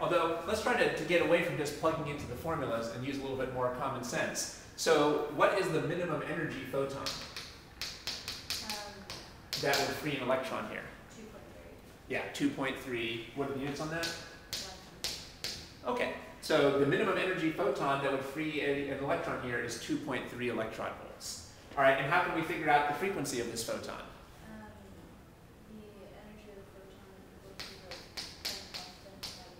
Although, let's try to, to get away from just plugging into the formulas and use a little bit more common sense. So, what is the minimum energy photon Um, that would free an electron here? two point three. Yeah, 2.3. What are the units on that? Okay, so the minimum energy photon that would free a, an electron here is 2.3 electron volts. All right, and how can we figure out the frequency of this photon? Um, the energy of the photon would be the time constant that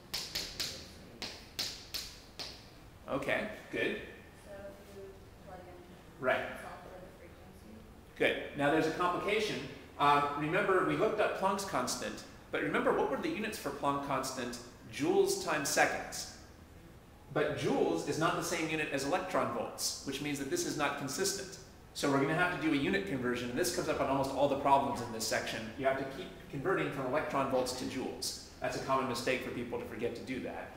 we Okay, good. So if you plug in. Right. Solve for the frequency. Good. Now there's a complication. Um, remember, we looked up Planck's constant, but remember, what were the units for Planck constant? Joules times seconds. But joules is not the same unit as electron volts, which means that this is not consistent. So we're going to have to do a unit conversion, and this comes up on almost all the problems in this section. You have to keep converting from electron volts to joules. That's a common mistake for people to forget to do that.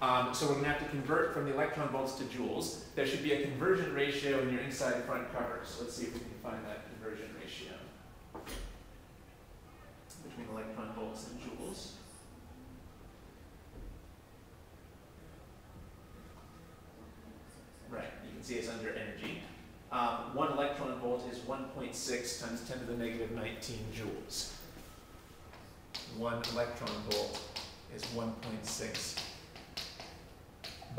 Um, so we're going to have to convert from the electron volts to joules. There should be a conversion ratio in your inside front cover. So let's see if we can find that conversion ratio between electron volts and joules. Right, you can see it's under energy. Um, one electron volt is 1.6 times 10 to the negative 19 joules. One electron volt is 1.6.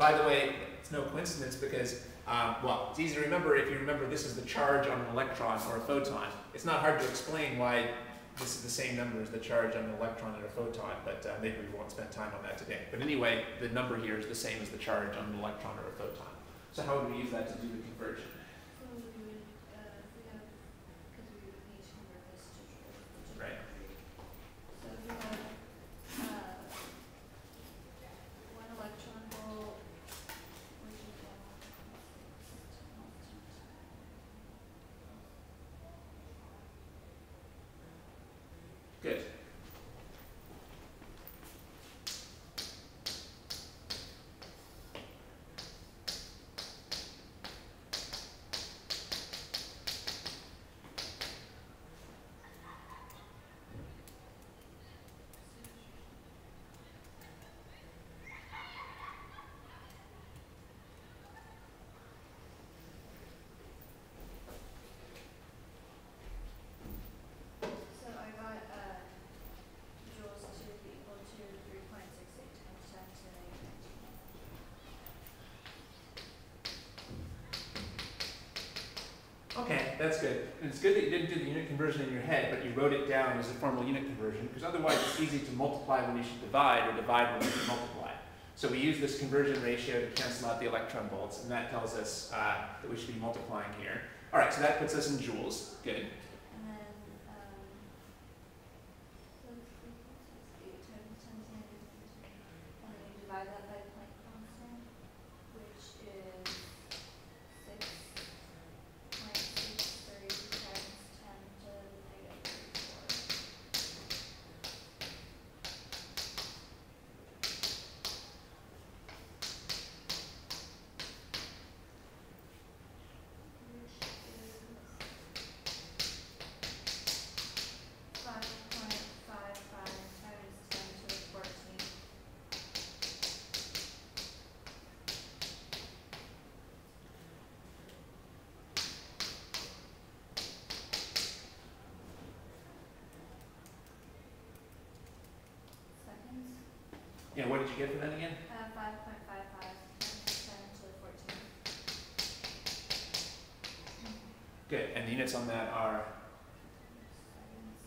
By the way, it's no coincidence because, um, well, it's easy to remember if you remember this is the charge on an electron or a proton. It's not hard to explain why this is the same number as the charge on an electron and a proton, but uh, maybe we won't spend time on that today. But anyway, the number here is the same as the charge on an electron or a proton. So how would we use that to do the conversion? So we would, uh, if we have, because we would need to convert this to joules. which is Right. So if we have, uh, one electron volt, which is one Good. So I got, uh, joules to be equal to three point six eight times ten to the negative nineteen. Okay, that's good. And it's good that you didn't do the unit conversion in your head, but you wrote it down as a formal unit conversion, because otherwise it's easy to multiply when you should divide or divide when you should multiply. So we use this conversion ratio to cancel out the electron volts, and that tells us uh, that we should be multiplying here. All right, so that puts us in joules. Good. And then, um, so it's three point six eight times ten to the negative nineteen. And then you divide that by Planck constant, which is six point six three times ten to the negative thirty-four. Which is five point five five times ten to the fourteen. Seconds, Yeah, what did you get for that again? uh, five point five five ten to the fourteen. Good. And the units on that are Seconds,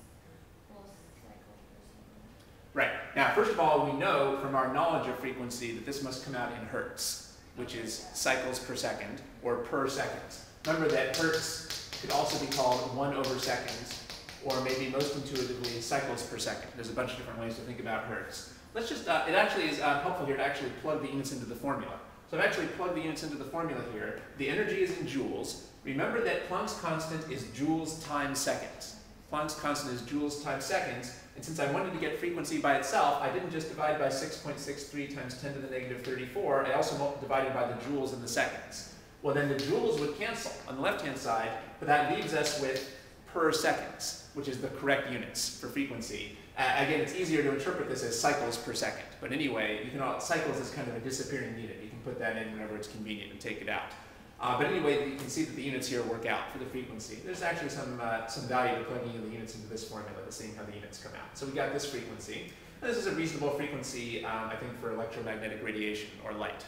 full cycle per second. Right. Now, first of all, we know from our knowledge of frequency that this must come out in hertz, which is cycles per second or per second. Remember that hertz could also be called 1 over seconds, or maybe most intuitively cycles per second. There's a bunch of different ways to think about hertz. Let's just, uh, it actually is uh, helpful here to actually plug the units into the formula. So I've actually plugged the units into the formula here. The energy is in joules. Remember that Planck's constant is joules times seconds. Planck's constant is joules times seconds, and since I wanted to get frequency by itself, I didn't just divide by 6.63 times 10 to the negative 34, I also divided by the joules and the seconds. Well, then the joules would cancel on the left-hand side, but that leaves us with per seconds, which is the correct units for frequency. Uh, again, it's easier to interpret this as cycles per second. But anyway, you can all, cycles is kind of a disappearing unit. You can put that in whenever it's convenient and take it out. Uh, but anyway, you can see that the units here work out for the frequency. There's actually some, uh, some value to plugging in the units into this formula to seeing how the units come out. So we got this frequency. And this is a reasonable frequency, um, I think, for electromagnetic radiation or light.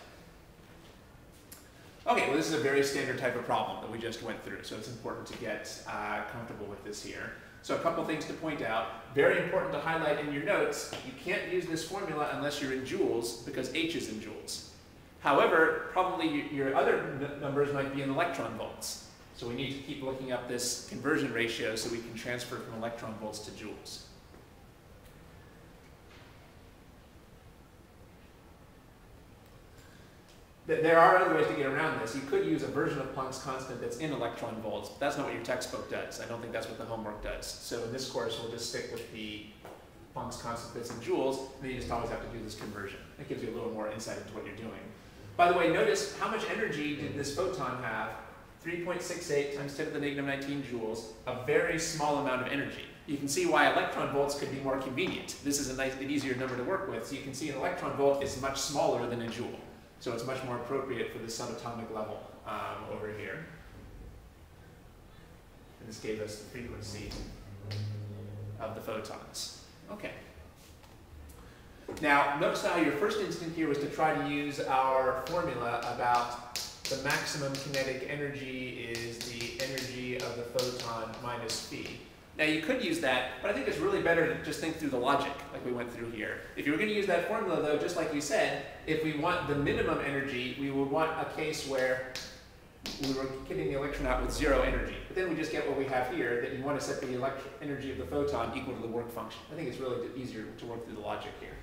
Okay, well this is a very standard type of problem that we just went through, so it's important to get uh, comfortable with this here. So a couple things to point out. Very important to highlight in your notes, you can't use this formula unless you're in joules because H is in joules. However, probably your other numbers might be in electron volts. So we need to keep looking up this conversion ratio so we can transfer from electron volts to joules. There are other ways to get around this. You could use a version of Planck's constant that's in electron volts, but that's not what your textbook does. I don't think that's what the homework does. So in this course, we'll just stick with the Planck's constant that's in joules, and then you just always have to do this conversion. It gives you a little more insight into what you're doing. By the way, notice how much energy did this photon have? 3.68 times 10 to the negative 19 joules, a very small amount of energy. You can see why electron volts could be more convenient. This is a nice, an easier number to work with. So you can see an electron volt is much smaller than a joule. So it's much more appropriate for the subatomic level um, over here. And this gave us the frequency of the photons. Okay. Now, notice how your first instinct here was to try to use our formula about the maximum kinetic energy is the energy of the photon minus phi. Now you could use that, but I think it's really better to just think through the logic like we went through here. If you were going to use that formula though, just like you said, if we want the minimum energy, we would want a case where we were getting the electron out with zero energy. But then we just get what we have here, that you want to set the energy of the photon equal to the work function. I think it's really easier to work through the logic here.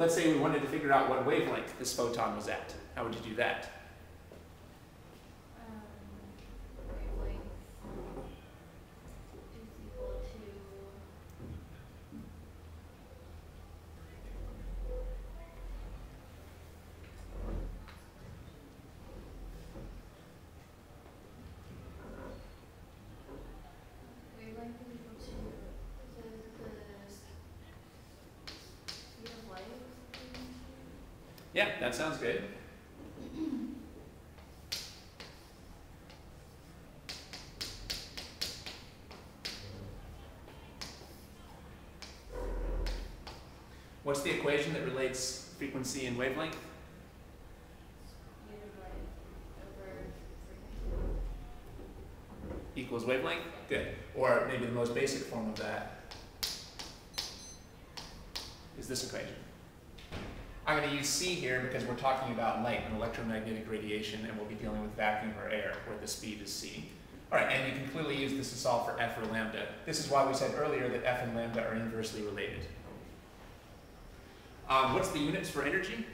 Let's say we wanted to figure out what wavelength this photon was at. How would you do that? Yeah, that sounds good. What's the equation that relates frequency and wavelength? Equals wavelength? Good. Or maybe the most basic form of that is this equation. I'm going to use C here because we're talking about light and electromagnetic radiation, and we'll be dealing with vacuum or air, where the speed is C. All right, and you can clearly use this to solve for F or lambda. This is why we said earlier that F and lambda are inversely related. Um, what's the units for energy?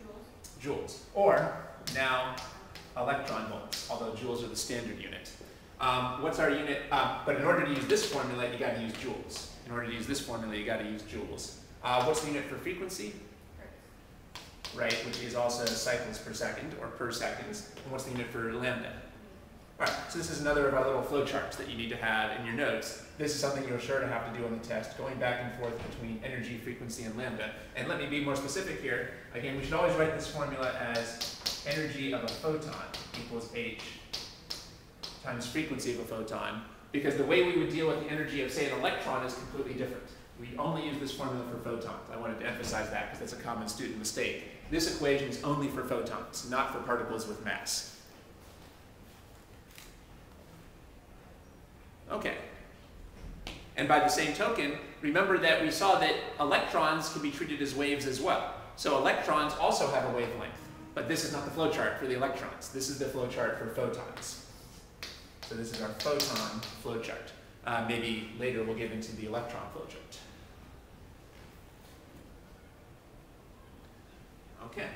Joules. Joules. Or, now, electron volts, although joules are the standard unit. Um, what's our unit? Uh, but in order to use this formula, you got to use joules. In order to use this formula, you got to use joules. Uh, what's the unit for frequency? Right, which is also cycles per second or per seconds. And what's the unit for lambda? All right, so this is another of our little flowcharts that you need to have in your notes. This is something you're sure to have to do on the test, going back and forth between energy, frequency, and lambda. And let me be more specific here. Again, we should always write this formula as energy of a photon equals h times frequency of a photon, because the way we would deal with the energy of, say, an electron is completely different. We only use this formula for photons. I wanted to emphasize that because that's a common student mistake. This equation is only for photons, not for particles with mass. Okay. And by the same token, remember that we saw that electrons can be treated as waves as well. So electrons also have a wavelength, but this is not the flowchart for the electrons. This is the flowchart for photons. So this is our photon flowchart. Uh, maybe later we'll get into the electron flowchart. Okay.